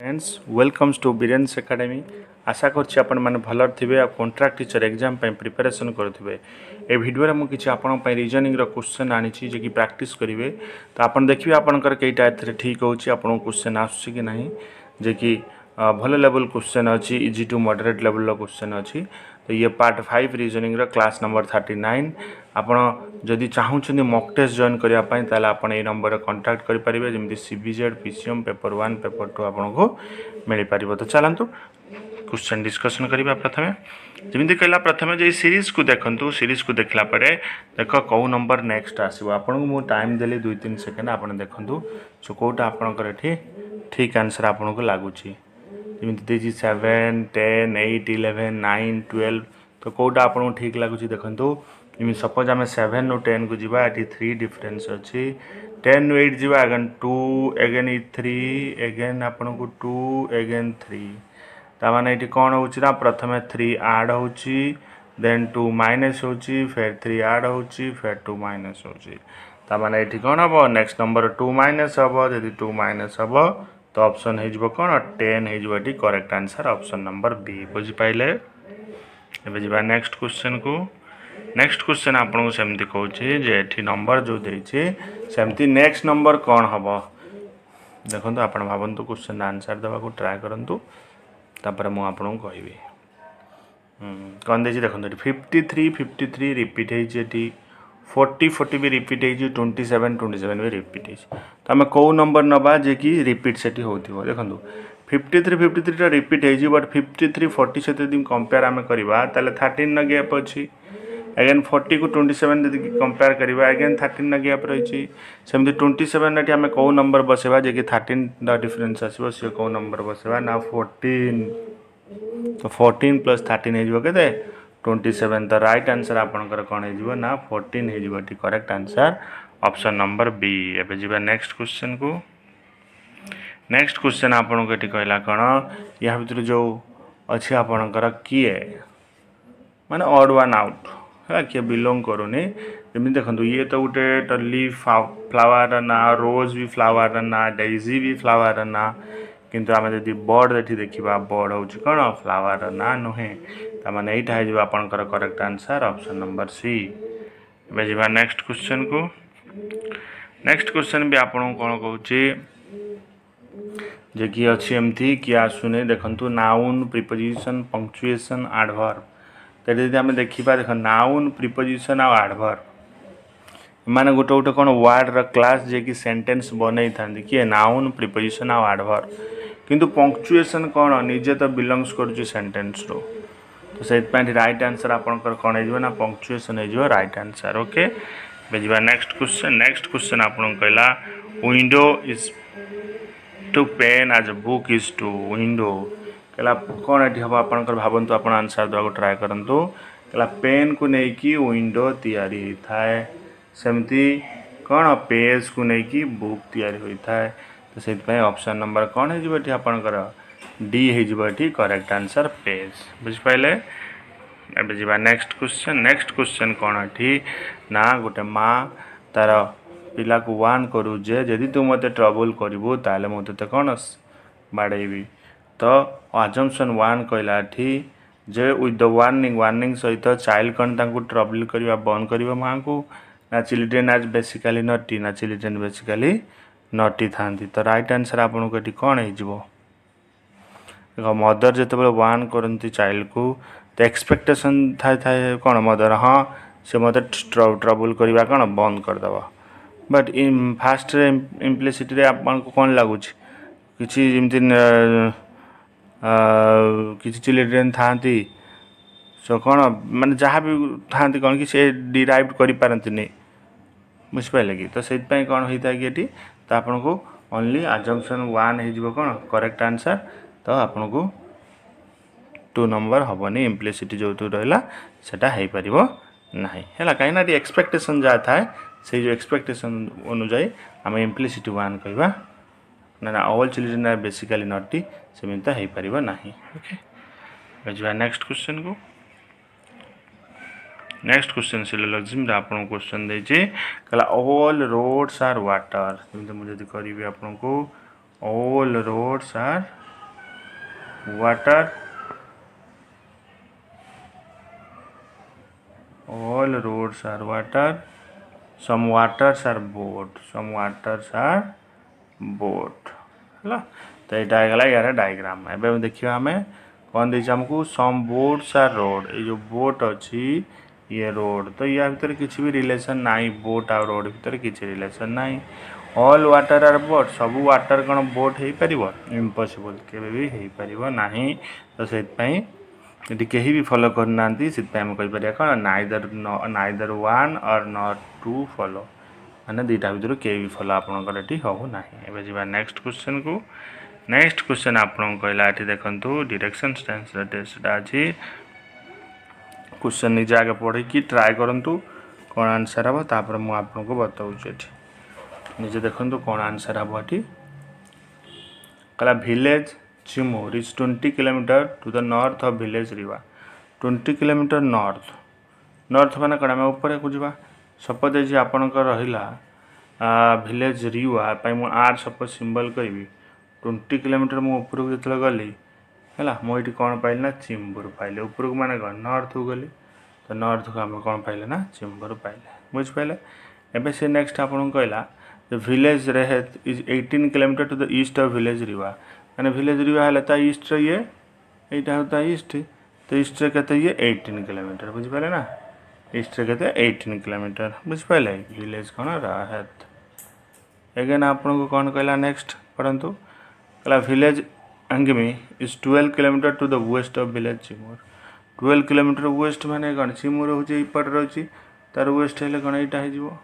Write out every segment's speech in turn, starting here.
Friends welcomes to Biren's academy आशा कर आपण मैंने कंट्राक्ट टीचर एग्जाम प्रिपेरेसन करेंगे ये भिडियो में कि आपं रिजनिंग क्वेश्चन आनी कि प्राक्ट करेंगे तो आप देखिए आपंकर कईटा ए ठीक क्वेश्चन आसूसी कि भल लेवल क्वेश्चन अच्छी easy to moderate level question अच्छी तो ये part five reasoning class number thirty nine आपड़ जदि चाहूँ मक टेस्ट जॉन କରିବା ପାଇଁ ତାହେଲେ ଆପଣ ଏଇ ନମ୍ବରରେ କଣ୍ଟାକ୍ଟ पेपर ଯେମିତି पेपर टू आपको मिल पार तो ପେପର୍ क्वेश्चन डिस्कसन करवा प्रथम जमी कहला प्रथम जो सीरीज को देखूँ सीरीज को देखला देख कौ नंबर नेक्स्ट आसो आपन मुझे टाइम दे दुई तीन सेकेंड आप देखूँ सो कौटा आपणकर ठीक आंसर आपन को लगुच ଯେମିତି ଦେଇଛି seven ten eight eleven nine twelve ତ କେଉଁଟା ଆପଣଙ୍କୁ ଠିକ୍ ଲାଗୁଛି ଦେଖନ୍ତୁ ଯେମିତି ସପୋଜ୍ ଆମେ ସେଭେନ୍ରୁ ଟେନ୍କୁ ଯିବା ଏଠି ଥ୍ରୀ ଡିଫରେନ୍ସ ଅଛି ଟେନ୍ରୁ ଏଇଟ୍ ଯିବା ଆଗେନ୍ ଟୁ ଏଗେନ୍ ଇ ଥ୍ରୀ ଏଗେନ୍ ଆପଣଙ୍କୁ ଟୁ ଏଗେନ୍ ଥ୍ରୀ ତାମାନେ ଏଠି କ'ଣ ହେଉଛି ନା ପ୍ରଥମେ ଥ୍ରୀ ଆଡ଼୍ ହେଉଛି ଦେନ୍ ଟୁ ମାଇନସ୍ ହେଉଛି ଫେର୍ ଥ୍ରୀ ଆଡ଼୍ ହେଉଛି ଫେର୍ ଟୁ ମାଇନସ୍ ହେଉଛି ତାମାନେ ଏଠି କ'ଣ ହେବ ନେକ୍ସଟ ନମ୍ବର ଟୁ ମାଇନସ୍ ହେବ ଯଦି ଟୁ ମାଇନସ୍ ହେବ तो অপশন ହେଇଯିବ କ'ଣ ଟେନ୍ ହେଇଯିବ ଏଠି correct answer option number B ବୁଝିପାରିଲେ ଏବେ ଯିବା ନେକ୍ସଟ କ୍ୱେଶ୍ଚନକୁ ନେକ୍ସଟ କ୍ୱେଶ୍ଚନ୍ ଆପଣଙ୍କୁ ସେମିତି କହୁଛି ଯେ ଏଠି ନମ୍ବର ଯେଉଁ ଦେଇଛି ସେମିତି ନେକ୍ସଟ ନମ୍ବର କ'ଣ ହେବ ଦେଖନ୍ତୁ ଆପଣ ଭାବନ୍ତୁ କ୍ୱେଶ୍ଚନ୍ର ଆନ୍ସର୍ ଦେବାକୁ ଟ୍ରାଏ କରନ୍ତୁ ତାପରେ ମୁଁ ଆପଣଙ୍କୁ କହିବି କ'ଣ ଦେଇଛି ଦେଖନ୍ତୁ ଏଠି fifty three fifty three repeat ହେଇଛି ଏଠି फोर्टी फोर्टी भी रिपीट हो ट्वेंटी सेवेन ट्वेंटी सेवेन भी रिपीट हो तो आम कौ नंबर ना जे कि रिपीट से हो देखो फिफ्टी थ्री फिफ्टी थ्रीटा रिपीट हो बट फिफ्टी थ्री फोर्टी सहित यदि कंपेयर आम करवा थर्टीन न गैप अच्छी अगेन फोर्टी को ट्वेंटी सेवेन जी कंपेयर करवा एगेन थर्टीन न गैप रही सेमती ट्वेंटी सेवेन ये आम कौ नंबर बसवा जे कि डिफरेन्स आसो सी कौ नंबर बसवा ना फोर्टीन तो फोर्टीन प्लस थर्टीन होते twenty seven the right answer आपंकर कौन हो फोर्टीन हो correct answer option number B एवं जी नेक्स्ट क्वेश्चन को नेक्स्ट क्वेश्चन आपन को कहला कौन या भितर जो अच्छे आपणकर किए मान अड वन आउट है किए बिलंग करूनी देखो ये तो गोटे टली फ्लावर ना रोज भी फ्लावर ना डेजी भी फ्लावर ना कि आम जब बर्ड ये देखा बर्ड हूँ कौन फ्लावर ना नुहे ताने यहाँ आपणकर correct answer option number C एवं जी नेक्स्ट क्वेश्चन को नेक्स्ट क्वेश्चन भी आप कौन कहे जे कि अच्छी एमती किए आसुने देखु नाउन प्रिपोजिशन पंक्चुएसन आडभर तेरे जब आम देखा देख नाउन प्रिपोजिशन आडभर्व ଏମାନେ गोटे गोटे କ'ଣ ୱାର୍ଡ଼ର କ୍ଲାସ୍ ଯିଏକି ସେଣ୍ଟେନ୍ସ ବନେଇଥାନ୍ତି କିଏ किए नाउन प्रिपोजिशन ଆଡ଼ଭର୍ କିନ୍ତୁ ପଙ୍କ୍ଚୁଏସନ୍ କ'ଣ ନିଜେ ତ ବିଲଙ୍ଗସ୍ କରୁଛି ସେଣ୍ଟେନ୍ସରୁ तो से रईट आनसर आपंकर कौन हो पंक्चुएसन हो right answer okay next question next question आपला window is to pen as book is to window कहला कौन ये हम आप भावं आप आंसर देवा ट्राए करूँ कहला पेन को लेकिन विंडो या सेमती कौन पेज को लेकिन बुक या तो से ऑप्शन नंबर कौन हो आपंकर D is the correct answer page बुझिपारे ଏବେ ଯିବା ନେକ୍ସଟ କ୍ୱେଶ୍ଚନ୍ ନେକ୍ସଟ କ୍ୱେଶ୍ଚନ୍ କ'ଣ ଏଠି ନା ଗୋଟେ ମା' ତା'ର ପିଲାକୁ ୱାର୍ଣ୍ଣ କରୁ ଯେ ଯଦି ତୁ ମୋତେ ଟ୍ରବୁଲ୍ କରିବୁ ତାହେଲେ ମୁଁ ତୋତେ କ'ଣ ବାଡ଼େଇବି ତ ଆଜମ୍ସନ୍ ୱାର୍ଣ୍ଣ କହିଲା ଏଠି ଯେ ୱିଥ୍ ଦ ୱାର୍ଣ୍ଣିଂ ୱାର୍ଣ୍ଣିଂ ସହିତ ଚାଇଲ୍ଡ କ'ଣ ତାଙ୍କୁ ଟ୍ରବୁଲ୍ କରିବା ବନ୍ଦ କରିବ ମା'ଙ୍କୁ ନା ଚିଲ୍ଡ୍ରେନ୍ ଆଜ୍ ବେସିକାଲି ନଟି ନା ଚିଲ୍ଡ୍ରେନ୍ ବେସିକାଲି ନଟି ଥାନ୍ତି ତ ରାଇଟ୍ ଆନ୍ସର୍ ଆପଣଙ୍କୁ ଏଠି କ'ଣ ହେଇଯିବ ଏକ ମଦର୍ ଯେତେବେଳେ ୱାନ୍ କରନ୍ତି ଚାଇଲ୍ଡକୁ ତ ଏକ୍ସପେକ୍ଟେସନ୍ ଥାଏ ଥାଏ କ'ଣ ମଦର୍ ହଁ ସେ ମୋତେ ଟ୍ରବୁଲ୍ କରିବା କ'ଣ ବନ୍ଦ କରିଦେବ ବଟ୍ ଫାଷ୍ଟରେ ଇମ୍ପ୍ଲିସିଟିରେ ଆପଣଙ୍କୁ କ'ଣ ଲାଗୁଛି କିଛି ଯେମିତି କିଛି ଚିଲ୍ଡ୍ରେନ୍ ଥାଆନ୍ତି ସୋ କ'ଣ ମାନେ ଯାହା ବି ଥାଆନ୍ତି କ'ଣ କି ସେ ଡିରାଇଭ୍ କରିପାରନ୍ତିନି ବୁଝିପାରିଲେ କି ତ ସେଇଥିପାଇଁ କ'ଣ ହେଇଥାଏ କି ଏଠି ତ ଆପଣଙ୍କୁ ଓନ୍ଲି ଆଜମ୍ପସନ୍ ୱାନ୍ ହେଇଯିବ କ'ଣ କରେକ୍ଟ ଆନ୍ସର୍ तो आपन को टू नंबर हेनी इम्प्लीसीट जो रहा सेपर ना है कहीं एक्सपेक्टेसन जहाँ था से जो एक्सपेक्टेसन अनुजाई आम इम्प्लीसीट वन कह ना चिल्ड्रेन आर बेसिकाली नटी सेमित हो पार ना ओके नेक्स्ट क्वेश्चन को नेक्स्ट क्वेश्चन सिलोलोजी आप क्वेश्चन देखिए कहला ऑल रोड्स आर व्वाटर जमीन मुझे करी आपन roads are water all roads are water some waters are boat some waters are boat है तो, तो यहाँ यार डायग्राम ए देखा आम कौन देखो सम बोट आर रोड ये जो बोट अच्छी ये रोड तो या भितर किसी भी रिलेशन बोट आ रोड भितर किसी रिलेशन नाई ଅଲ୍ ୱାଟର୍ ଆର୍ ବୋଟ୍ ସବୁ ୱାଟର୍ କ'ଣ ବୋଟ୍ ହେଇପାରିବ ଇମ୍ପସିବଲ୍ କେବେ ବି ହେଇପାରିବ ନାହିଁ ତ ସେଥିପାଇଁ ଯଦି କେହି ବି ଫଲୋ କରୁନାହାନ୍ତି ସେଥିପାଇଁ ଆମେ କହିପାରିବା କ'ଣ neither neither one or not two follow ମାନେ ଦୁଇଟା ଭିତରୁ କେହି ବି ଫଲୋ ଆପଣଙ୍କର ଏଠି ହେଉନାହିଁ ଏବେ ଯିବା ନେକ୍ସଟ କ୍ୱେଶ୍ଚନକୁ ନେକ୍ସଟ କ୍ୱେଶ୍ଚନ୍ ଆପଣଙ୍କୁ କହିଲା ଏଠି ଦେଖନ୍ତୁ ଡିରେକ୍ସନ୍ ସେନ୍ସର ଟେଷ୍ଟଟା ଅଛି क्वेश्चन निजे आगे पढ़ी ट्राए करूँ कौन आंसर हे तापर मुझे बताऊँ ये ନିଜେ ଦେଖନ୍ତୁ କ'ଣ ଆନ୍ସର୍ ହେବ ଏଠି କହିଲା village Chimu reach twenty kilometre to the north of village Riba twenty kilometre north north ମାନେ କ'ଣ ଆମେ ଉପରକୁ ଯିବା ସପୋଜ୍ ଆଜି ଆପଣଙ୍କର ରହିଲା ଭିଲେଜ ରିୱା ପାଇଁ ମୁଁ ଆର୍ ସପୋଜ୍ ସିମ୍ବଲ୍ କରିବି ଟ୍ୱେଣ୍ଟି କିଲୋମିଟର ମୁଁ ଉପରକୁ ଯେତେବେଳେ ଗଲି ହେଲା ମୁଁ ଏଇଠି କ'ଣ ପାଇଲି ନା ଚିମ୍ବୁର ପାଇଲି ଉପରକୁ ମାନେ କ'ଣ ନର୍ଥକୁ ଗଲି ତ ନର୍ଥକୁ ଆମେ କ'ଣ ପାଇଲେ ନା ଚିମ୍ବୁର ପାଇଲେ ବୁଝିପାରିଲେ ଏବେ ସେ ନେକ୍ସଟ ଆପଣଙ୍କୁ କହିଲା the village Rehat is 18 kilometre to the east of village Riva मैंने भिलेज रिवा है लता ईस्ट ये तो होता है ईस्ट तो ईस्ट कहते हैं ये 18 किलोमीटर बुझ पाले ना ईस्ट कहते हैं 18 किलोमीटर बुझ पाले भिलेज कौन राहत एगेन आपको कौन कहला नेक्स्ट परंतु कहला village Angami is twelve kilometre to the west of village Chimur twelve kilometre west मैंने कौन चिमुर हूँ पट रही तार वेस्ट हेल्ले कौन यहाँ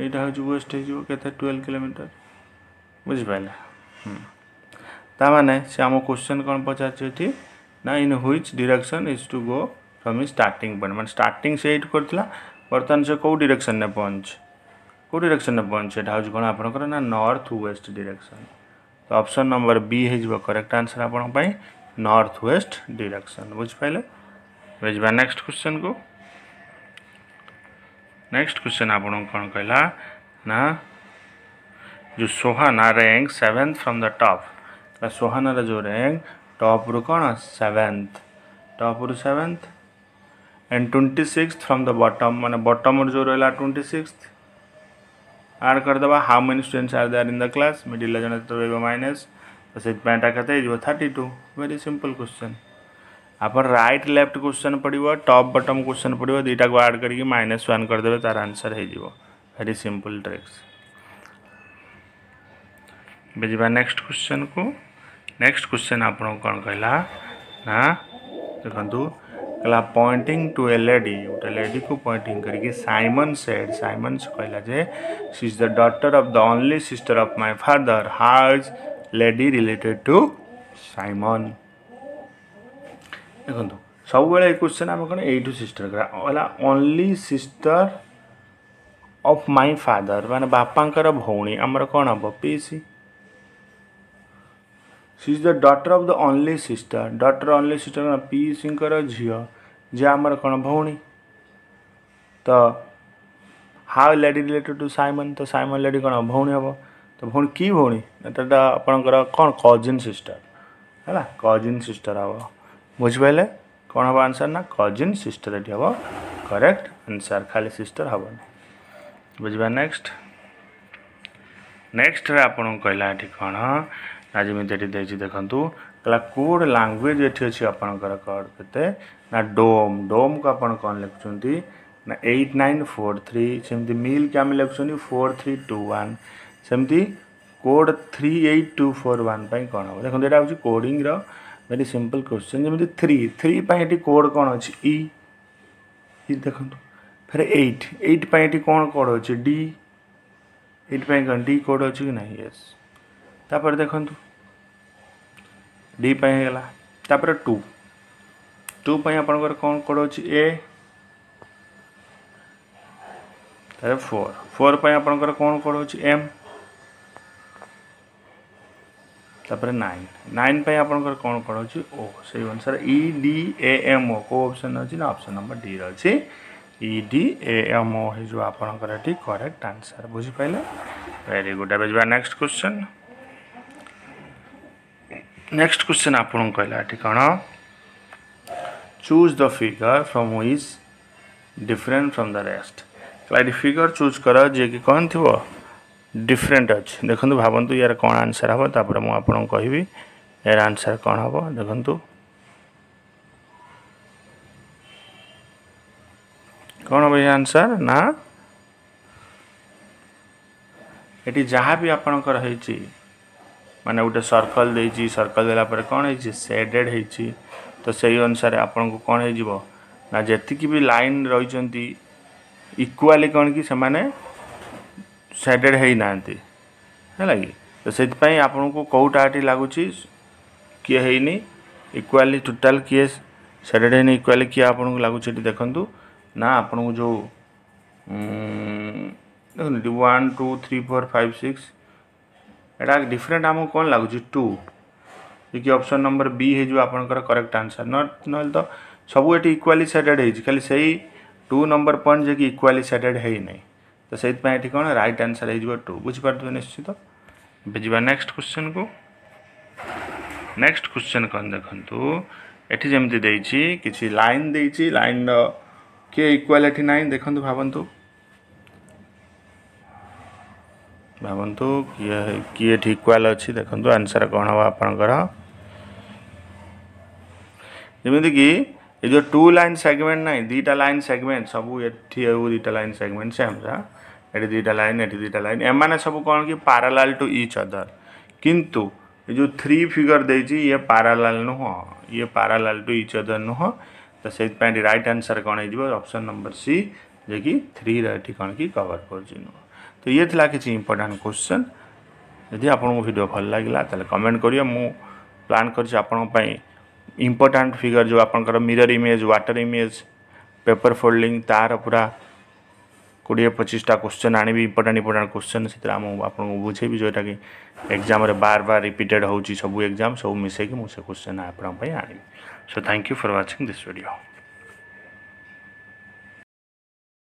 यहाँ हूँ वेस्ट होते ट्वेल्व कलोमीटर बुझिपाल ताने से आम क्वेश्चन कौन पचार ना in which direction is to go from start point मैं स्टार्ट से यू कर बर्तमान से कौ डिरेक्शन में पहुँच कौ डिरेक्शन ने पहुँच यहाँ हूँ कौन आपर ना नर्थ वेस्ट डिरेक्शन तो अप्सन नंबर बी हो करेक्ट आंसर आप नर्थ वेस्ट डिरेक्शन बुझे बुझा नेक्स्ट क्वेश्चन को नेक्स्ट क्वेश्चन आपण कौन कहला ना जो Sohana rank seventh from the top सोहानार जो रैंक टप्रु रु कौन सेवेन्थ टप्रु रु seventh and twenty six from the bottom मैंने बटम जो रहा ट्वेंटी सिक्स आड करदे how many students are there in the class middle जन माइनस तो से पैंटा thirty two very simple question आप रईट लेफ्ट क्वेश्चन पड़ो टप बटम क्वेश्चन पड़ो दुटा को आड करके माइनस वन करदे तार आंसर हो वेरी सिंपल ट्रिक्स बेजा नेक्स्ट क्वेश्चन को नेक्स्ट क्वेश्चन आप कहला ना देखु कहला पॉइंटिंग टू ए लेडी गोटे लेडी को पॉइंटिंग करके साइमन सेड साइमन कहला जे she is the daughter of the only sister of my father how is lady related to Simon ଦେଖନ୍ତୁ ସବୁବେଳେ ଏ କ୍ୱେଶ୍ଚନ୍ ଆମେ କ'ଣ ଏଇଠୁ ସିଷ୍ଟର୍ କରିବା ହେଲା only sister of my father ମାନେ ବାପାଙ୍କର ଭଉଣୀ ଆମର କ'ଣ ହେବ ପିସି she is the daughter of the only sister daughter only sister କ'ଣ ପିସିଙ୍କର ଝିଅ ଯିଏ ଆମର କ'ଣ ଭଉଣୀ ତ how lady related to Simon ତ ସାଇମନ୍ ଲେଡ଼ି କ'ଣ ଭଉଣୀ ହେବ ତ ଭଉଣୀ କି ଭଉଣୀ ଏତେଟା ଆପଣଙ୍କର କ'ଣ କଜିନ୍ ସିଷ୍ଟର୍ ହେଲା କଜିନ୍ ସିଷ୍ଟର୍ ହେବ बुझे कौन हम आंसर ना कजिन सिस्टर ये हम करेक्ट आंसर खाली सिस्टर हम बुझा नेक्स्ट नेक्स्ट आपन कहला कौन ना हाँ? जमी दे देखूँ कहला कोड लांगुएज ये अच्छे आपते ना डोम डोम को आपड़ कौन लिखुं ना eight nine four three same मिल के आम लिखुं फोर थ्री टू वन सेमती code three eight two four one कौन हम देखते यहाँ हूँ कोडिंग रहा ভেরি সিম্পল কোশ্চেন যেমি থ্রি থ্রি এটি কোড কোণ অছি ই দেখুন ফের এইট এইট এটি কোণ কোড অছি ডি এইট কোণ ডি কোড অছি কি না ইয়েস তাপরে দেখুন ডি হয়েগলা তাপরে টু টু আপনার কোণ কোড অছি এ তাহলে ফোর ফোর আপনার কোণ কোড অছি এম तापर नाइन नाइन पर आप कौन कौन ओ से अनुसार इ डी ए एम ओ कौ अपसन अच्छी ना अपसन नंबर डी रही E D A M O हो करेक्ट आंसर बुझीपाल भेरी गुड एवं जा नेक्स्ट क्वेश्चन नेक्स्ट क्वेश्चन आपन कौन चूज द फिगर फ्रम हुई डिफरेन्ट फ्रम द रेस्ट क्लाइट फिगर चूज कर जी कौन थी वो? डिफरेन्ट ଅଛି ଦେଖନ୍ତୁ ଭାବନ୍ତୁ ୟାର କ'ଣ ଆନ୍ସର୍ ହେବ ତାପରେ ମୁଁ ଆପଣଙ୍କୁ କହିବି ୟାର ଆନ୍ସର୍ କ'ଣ ହେବ ଦେଖନ୍ତୁ କ'ଣ ହେବ ଏ ଆନ୍ସର୍ ନା ଏଠି ଯାହା ବି ଆପଣଙ୍କର ହେଇଛି ମାନେ ଗୋଟେ ସର୍କଲ୍ ଦେଇଛି ସର୍କଲ୍ ଦେଲା ପରେ କ'ଣ ହେଇଛି ସେଡ଼େଡ଼୍ ହେଇଛି ତ ସେଇ ଅନୁସାରେ ଆପଣଙ୍କୁ କ'ଣ ହେଇଯିବ ନା ଯେତିକି ବି ଲାଇନ୍ ରହିଛନ୍ତି ଇକ୍ୱାଲି କ'ଣ କି ସେମାନେ ସ୍ୟାଡ଼େଡ଼୍ ହେଇନାହାନ୍ତି ହେଲା କି ତ ସେଥିପାଇଁ ଆପଣଙ୍କୁ କେଉଁଟା ଏଠି ଲାଗୁଛି କିଏ ହେଇନି ଇକ୍ୱାଲି ଟୋଟାଲ୍ କିଏ ସ୍ୟାଡ଼େଡ଼୍ ହେଇନି ଇକ୍ୱାଲି କିଏ ଆପଣଙ୍କୁ ଲାଗୁଛି ଏଠି ଦେଖନ୍ତୁ ନା ଆପଣଙ୍କୁ ଯେଉଁ ଦେଖନ୍ତୁ ଏଠି one two three four five six ଏଇଟା ଡିଫରେଣ୍ଟ ଆମକୁ କ'ଣ ଲାଗୁଛି ଟୁ କି ଅପସନ୍ ନମ୍ବର ବି ହେଇଯିବ ଆପଣଙ୍କର କରେକ୍ଟ ଆନ୍ସର୍ ନହେଲେ ତ ସବୁ ଏଠି ଇକ୍ୱାଲି ସ୍ୟାଡ଼େଡ଼୍ ହେଇଛି ଖାଲି ସେଇ ଟୁ ନମ୍ବର ପଏଣ୍ଟ ଯିଏକି ଇକ୍ୱାଲି ସ୍ୟାଡ଼େଡ଼୍ ହେଇନାହିଁ ତ ସେଇଥିପାଇଁ ଏଠି କ'ଣ ରାଇଟ୍ ଆନ୍ସର୍ ହେଇଯିବ ଟୁ ବୁଝିପାରୁଥିବେ ନିଶ୍ଚିତ ଏବେ ଯିବା ନେକ୍ସଟ କ୍ୱେଶ୍ଚନକୁ ନେକ୍ସଟ କ୍ୱେଶ୍ଚନ୍ କ'ଣ ଦେଖନ୍ତୁ ଏଠି ଯେମିତି ଦେଇଛି କିଛି ଲାଇନ୍ ଦେଇଛି ଲାଇନ୍ର କିଏ ଇକ୍ୱାଲ୍ ଏଠି ନାହିଁ ଦେଖନ୍ତୁ ଭାବନ୍ତୁ ଭାବନ୍ତୁ କିଏ କିଏ ଏଠି ଇକ୍ୱାଲ୍ ଅଛି ଦେଖନ୍ତୁ ଆନ୍ସର୍ କ'ଣ ହେବ ଆପଣଙ୍କର ଯେମିତିକି ये जो टू लाइन सेगमेंट ना दुटा लाइन सेगमेंट सब ये दुटा लाइन सेगमेंट सेम सा ये दुटा लाइन ये दुटा लाइन एम सब कौन कि पारालाल टू इच अदर किंतु ये जो थ्री फिगर दे ये पारालाल नुह ये पारालाल टू इच अदर नुह तो से रईट आंसर कौन ऑप्शन नंबर सी जे कि थ्री कौन कि कवर कर तो ये था किसी इंपोर्टां क्वेश्चन यदि आपको भिड भल लगे तो कमेंट कर मुझे प्लां कर ઇમ્પોર્ટન્ટ ફિગર જો આપણଙ୍କର mirror image water image paper folding ତା'ର ପୁରା କୋଡ଼ିଏ ପଚିଶଟା କ୍ୱେଶ୍ଚନ୍ ଆଣିବି ଇମ୍ପୋର୍ଟାଣ୍ଟ ଇମ୍ପୋର୍ଟାଣ୍ଟ କ୍ୱେଶ୍ଚନ୍ ସେଥିରେ ମୁଁ ଆପଣଙ୍କୁ ବୁଝେଇବି ଯେଉଁଟାକି ଏକ୍ଜାମ୍ରେ ବାର ବାର ରିପିଟେଡ଼୍ ହେଉଛି ସବୁ ଏକ୍ଜାମ୍ ସବୁ ମିଶାଇକି ମୁଁ ସେ କ୍ୱେଶ୍ଚନ୍ ଆପଣଙ୍କ ପାଇଁ ଆଣିବି so thank you for watching this video